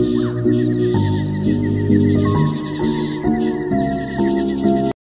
Thank